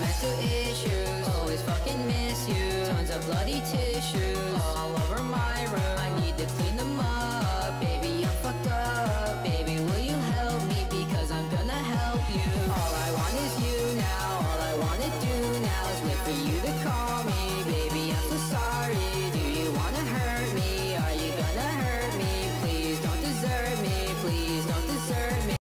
mental issues. Always fucking miss you. Tons of bloody tissues. All over my room. I need to clean them up. Baby, I'm fucked up. Baby, will you help me? Because I'm gonna help you. All I want is you now. All I wanna do now is live for you